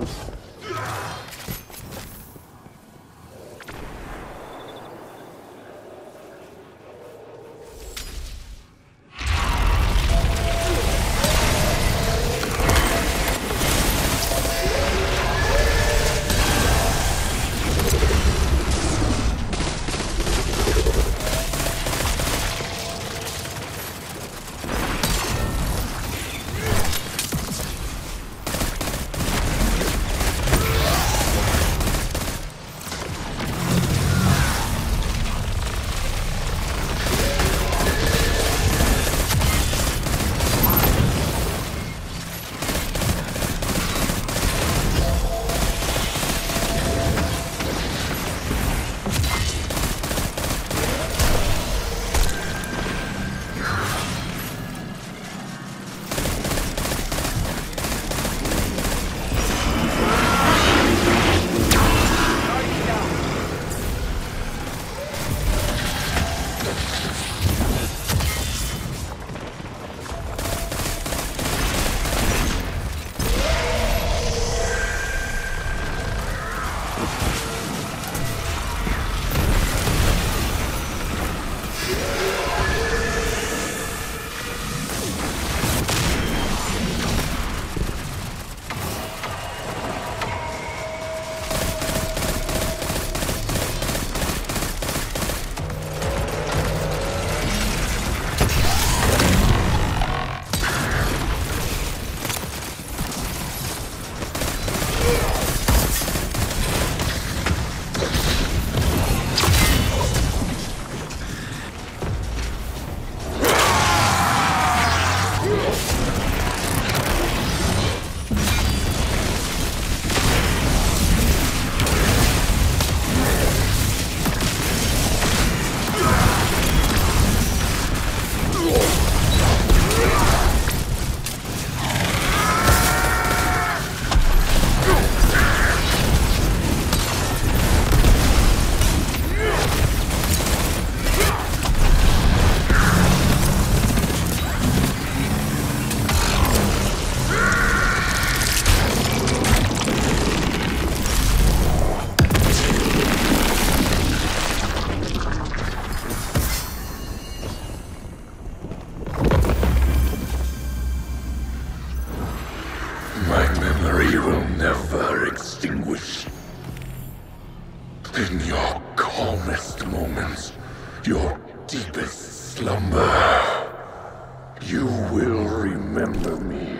My In your calmest moments, your deepest slumber, you will remember me.